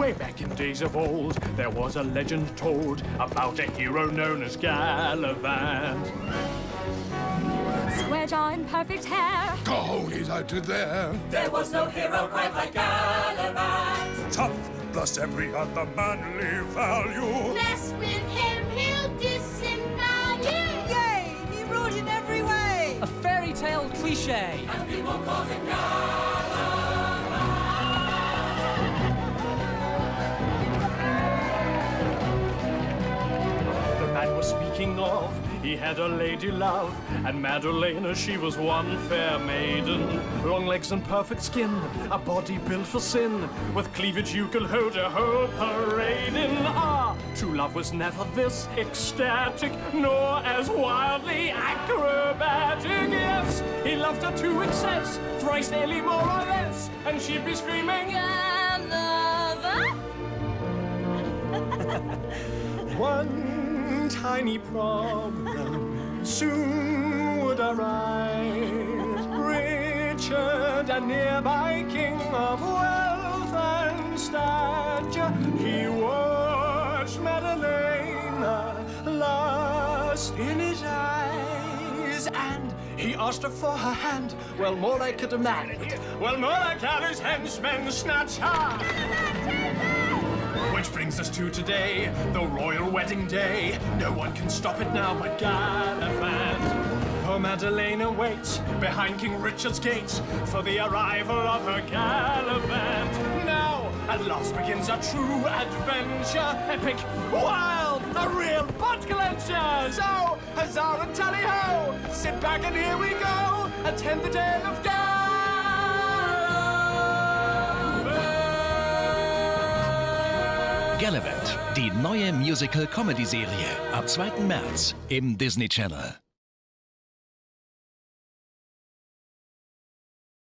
Way back in days of old, there was a legend told about a hero known as Galavant. Square jaw and perfect hair. Cojones out to there. There was no hero quite like Galavant. Tough, plus every other manly value. Mess with him, he'll disembowel you. Yay! He ruled in every way! A fairy tale cliche. And people called him Galavant. Speaking of, he had a lady love, and Madalena, she was one fair maiden. Long legs and perfect skin, a body built for sin, with cleavage you could hold a whole parade in. Ah, true love was never this ecstatic, nor as wildly acrobatic. Yes, he loved her to excess, thrice daily more or less, and she'd be screaming. One tiny problem soon would arise. Richard, a nearby king of wealth and stature, he watched Madalena uh, lust in his eyes, and he asked her for her hand. Well, more like could demand. Well, more like his henchmen snatch her. Which brings us to today, the royal wedding day. No one can stop it now but Galavant. Poor Madalena waits behind King Richard's gate for the arrival of her Galavant. Now, at last begins a true adventure. Epic, wild, a real pot clencher. So, huzzah and tally ho! Sit back and here we go. Attend the day of Galavant. Gallivant, die neue Musical-Comedy-Serie ab 2. März im Disney Channel.